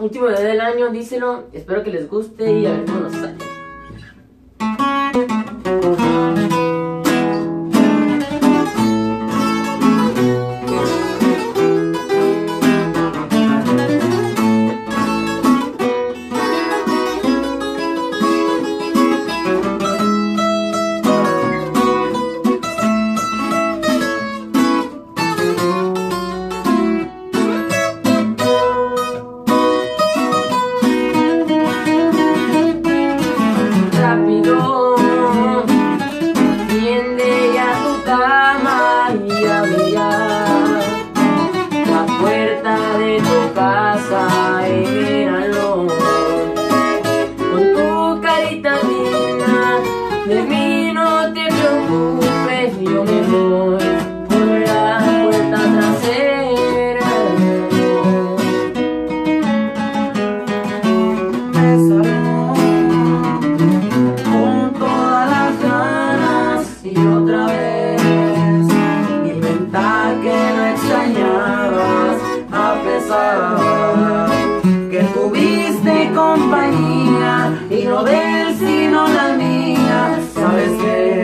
último video del año, díselo. Espero que les guste y a ver cómo nos sale. de mí no te preocupes, yo me voy por la puerta trasera. Bésame con todas las ganas y otra vez inventar que no extrañabas a pesar que tuviste compañía y no ver sino la mía sabes que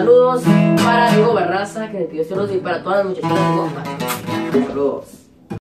Saludos para Diego Barraza, que me pidió saludos y para todas las muchachitas de Compa. Saludos.